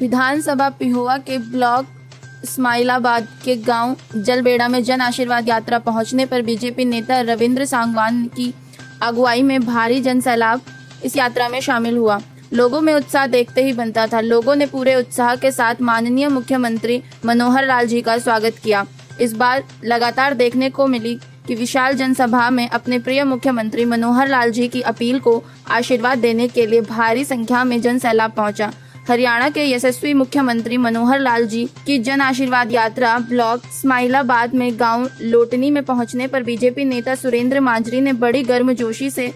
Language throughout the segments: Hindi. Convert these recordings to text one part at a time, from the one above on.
विधानसभा पिहोवा के ब्लॉक इस्माइलाबाद के गाँव जलबेड़ा में जन आशीर्वाद यात्रा पहुँचने पर बीजेपी नेता रविंद्र सांगवान की अगुवाई में भारी जन सैलाब इस यात्रा में शामिल हुआ। लोगों में उत्साह देखते ही बनता था। लोगों ने पूरे उत्साह के साथ माननीय मुख्यमंत्री मनोहर लाल जी का स्वागत किया। इस बार लगातार देखने को मिली कि विशाल जनसभा में अपने प्रिय मुख्यमंत्री मनोहर लाल जी की अपील को आशीर्वाद देने के लिए भारी संख्या में जन सैलाब पहुँचा। हरियाणा के यशस्वी मुख्यमंत्री मनोहर लाल जी की जन आशीर्वाद यात्रा ब्लॉक स्माइलाबाद में गाँव लोटनी में पहुँचने पर बीजेपी नेता सुरेंद्र मांझरी ने बड़ी गर्मजोशी से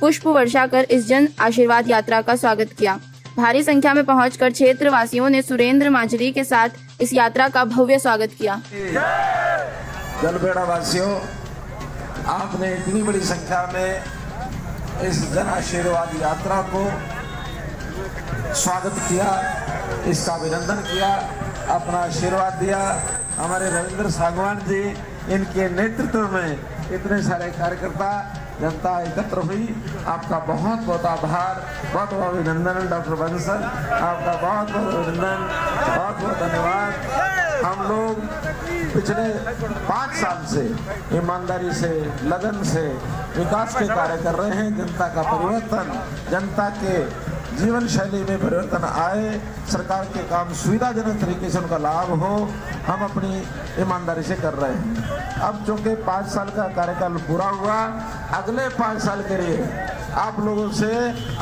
पुष्प वर्षा कर इस जन आशीर्वाद यात्रा का स्वागत किया। भारी संख्या में पहुंचकर क्षेत्र वासियों ने सुरेंद्र मांझरी के साथ इस यात्रा का भव्य स्वागत किया। वासियों आपने इतनी बड़ी संख्या में इस जन आशीर्वाद यात्रा को स्वागत किया, इसका अभिनंदन किया, अपना आशीर्वाद दिया। हमारे रविंद्र सागवान जी, इनके नेतृत्व में इतने सारे कार्यकर्ता, जनता एकत्र हुई। आपका बहुत बहुत आभार बहुत बहुत अभिनंदन, डॉक्टर बंसल। आपका बहुत बहुत अभिनंदन बहुत बहुत धन्यवाद। हम लोग पिछले पाँच साल से ईमानदारी से, लगन से विकास के कार्य कर रहे हैं। जनता का परिवर्तन, जनता के जीवन शैली में परिवर्तन आए सरकार के काम सुविधाजनक तरीके से उनका लाभ हो हम अपनी ईमानदारी से कर रहे हैं। अब चूँकि पाँच साल का कार्यकाल पूरा हुआ अगले पाँच साल के लिए आप लोगों से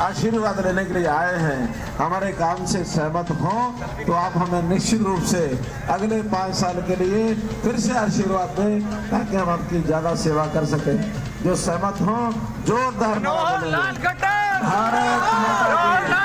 आशीर्वाद लेने के लिए आए हैं। हमारे काम से सहमत हों तो आप हमें निश्चित रूप से अगले पाँच साल के लिए फिर से आशीर्वाद दें ताकि हम आपकी ज़्यादा सेवा कर सकें। जो सहमत हों जोरदार भारत माता की